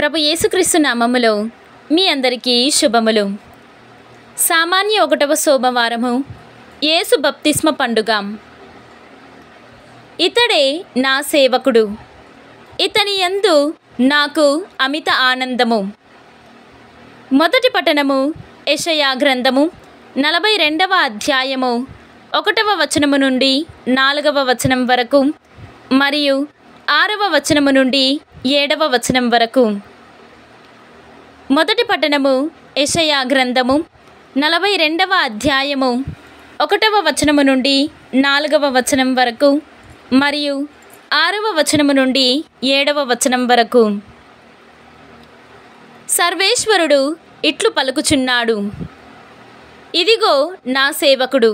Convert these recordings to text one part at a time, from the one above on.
ప్రభు యేసుక్రీస్తు నామములో మీ అందరికీ శుభములు. సామాన్య ఒకటవ సోమవారము యేసు బప్తిస్మ పండుగ. ఇతడే నా సేవకుడు. ఇతని యందు నాకు అమిత ఆనందము. మొదటి పట్టణము యషయా గ్రంథము నలభై రెండవ అధ్యాయము ఒకటవ వచనము నుండి నాలుగవ వచనం వరకు మరియు ఆరవ వచనము నుండి ఏడవ వచనం వరకు. మొదటి పట్టణము యషయా గ్రంథము నలభై రెండవ అధ్యాయము. ఒకటవ వచనము నుండి నాలుగవ వచనం వరకు మరియు ఆరవ వచనము నుండి ఏడవ వచనం వరకు. సర్వేశ్వరుడు ఇట్లు పలుకుచున్నాడు. ఇదిగో నా సేవకుడు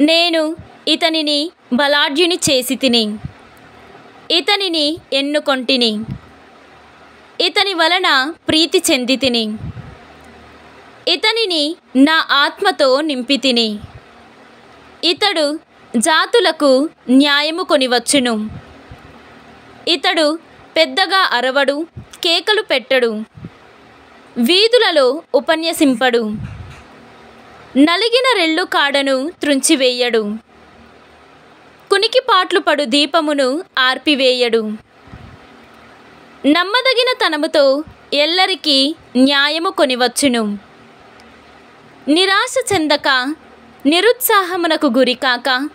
నేను ఇతనిని బలాఢ్యుని చేసి తిని ఇతనిని ఎన్నుకొంటిని. ఇతని వలన ప్రీతి చెంది తిని ఇతనిని నా ఆత్మతో నింపి తిని ఇతడు జాతులకు న్యాయము కొనివచ్చును. ఇతడు పెద్దగా అరవడు కేకలు పెట్టడు వీధులలో ఉపన్యసింపడు. నలిగిన రెళ్ళు కాడను త్రుంచివేయడు. కునికిపాట్లు పడు దీపమును ఆర్పివేయడు. నమ్మదగిన తనముతో ఎల్లరికీ న్యాయము కొనివచ్చును. నిరాశ చెందక నిరుత్సాహమునకు గురికాక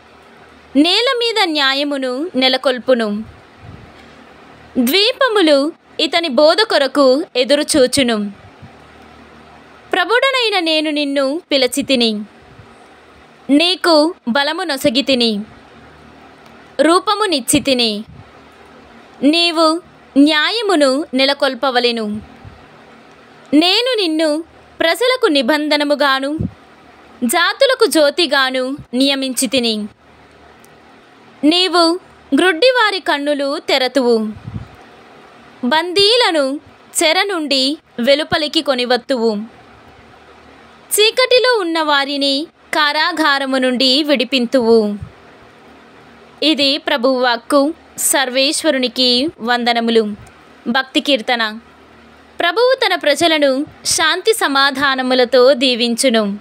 నేల మీద న్యాయమును నెలకొల్పును. ద్వీపములు ఇతని బోధ కొరకు ఎదురుచూచును ప్రభుడనైన నేను నిన్ను పిలచి తిని నీకు బలము నొసగి తిని రూపమునిచ్చి తిని నీవు న్యాయమును నెలకొల్పవలెను. నేను నిన్ను ప్రజలకు నిబంధనముగాను జాతులకు జ్యోతిగాను నియమించి తిని నీవు గ్రుడ్డివారి కన్నులు తెరతువు. బందీలను చెర నుండి వెలుపలికి కొనివత్తువు. చీకటిలో ఉన్న వారిని కారాగారము నుండి విడిపింతువు. ఇది ప్రభువాక్కు సర్వేశ్వరునికి వందనములు. భక్తి కీర్తన. ప్రభువు తన ప్రజలను శాంతి సమాధానములతో దీవించును.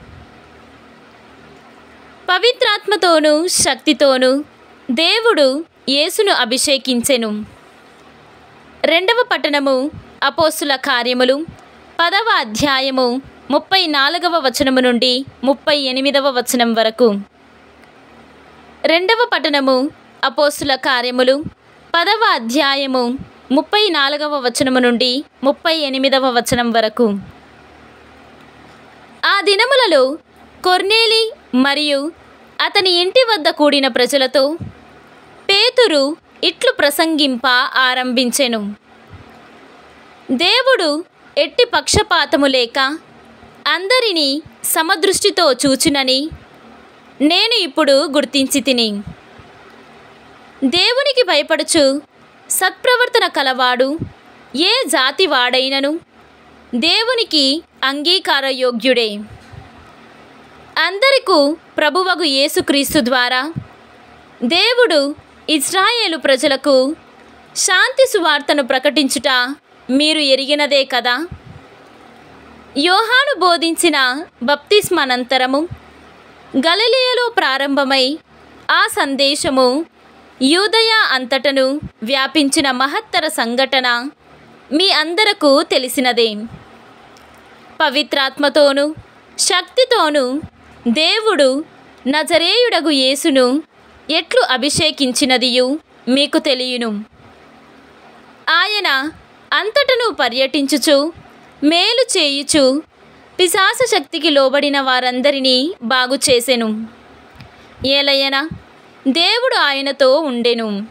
పవిత్రాత్మతోనూ శక్తితోనూ దేవుడు యేసును అభిషేకించెను. రెండవ పట్టణము అపోస్తుల కార్యములు పదవ అధ్యాయము ముప్పై నాలుగవ వచనము నుండి ముప్పై ఎనిమిదవ వచనం వరకు. రెండవ పట్టణము అపోస్తుల కార్యములు. పదవ అధ్యాయము ముప్పై నాలుగవ వచనము నుండి ముప్పై ఎనిమిదవ వచనం వరకు. ఆ దినములలో కొర్నేలి మరియు అతని ఇంటి వద్ద కూడిన ప్రజలతో పేతురు ఇట్లు ప్రసంగింప ఆరంభించెను. దేవుడు ఎట్టి పక్షపాతము లేక అందరినీ సమదృష్టితో చూచునని నేను ఇప్పుడు గుర్తించి తిని. దేవునికి భయపడుచు. సత్ప్రవర్తన కలవాడు. ఏ జాతి వాడైనను దేవునికి అంగీకారయోగ్యుడే. అందరికూ ప్రభువగు యేసుక్రీస్తు ద్వారా. దేవుడు ఇజ్రాయేలు ప్రజలకు శాంతి సువార్తను ప్రకటించుట మీరు ఎరిగినదే కదా? యోహాను బోధించిన బప్తిస్మనంతరము గలలియలో ప్రారంభమై ఆ సందేశము యూదయ అంతటను వ్యాపించిన మహత్తర సంఘటన మీ అందరకు తెలిసినదే. పవిత్రాత్మతోనూ శక్తితోనూ దేవుడు నజరేయుడగు యేసును ఎట్లు అభిషేకించినదియు మీకు తెలియను. ఆయన అంతటను పర్యటించుచు మేలు చేయుచు పిశాస శక్తికి లోబడిన వారందరినీ బాగు చేసెను ఏలయన దేవుడు ఆయనతో ఉండెను.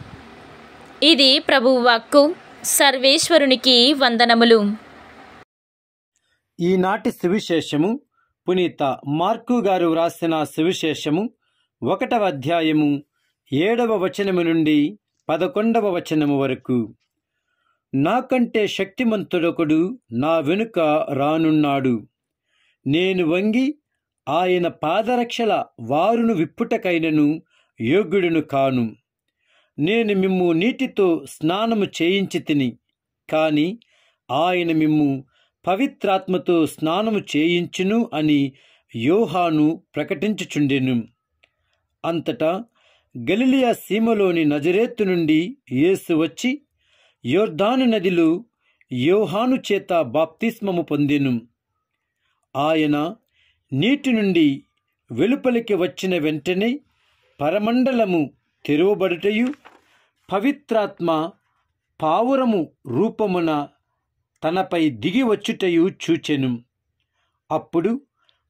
ఇది ప్రభువాక్కు సర్వేశ్వరునికి వందనములు. ఈనాటి సువిశేషము పునీత మార్కు గారు వ్రాసిన సువిశేషము ఒకటవ అధ్యాయము ఏడవ వచనము నుండి పదకొండవ వచనము వరకు. నాకంటే శక్తిమంతుడొకడు నా వెనుక రానున్నాడు. నేను వంగి ఆయన పాదరక్షల వారును విప్పుటకైనను యోగ్యుడును కాను. నేను మిమ్ము నీటితో స్నానము చేయించి తిని కాని ఆయన మిమ్ము పవిత్రాత్మతో స్నానము చేయించును అని యోహాను ప్రకటించుచుండెను. అంతటా గలిలియా సీమలోని నజరేత్తు నుండి యేసు వచ్చి యోర్ధాను నదిలో యోహాను చేత బాప్తిస్మము పొందెను. ఆయన నీటి నుండి వెలుపలికి వచ్చిన వెంటనే పరమండలము తెరవబడుటయు పవిత్రాత్మ పావురము రూపమున తనపై దిగి వచ్చుటయు చూచెను. అప్పుడు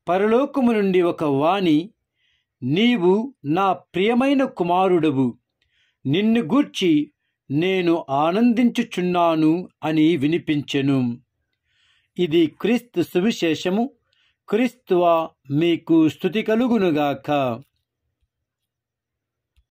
పరలోకము నుండి ఒక వాణి నీవు నా ప్రియమైన కుమారుడవు నిన్ను గూర్చి నేను ఆనందించుచున్నాను అని వినిపించెను. ఇది క్రీస్తు సువిశేషము. క్రీస్తువా మీకు స్థుతి కలుగునుగాక.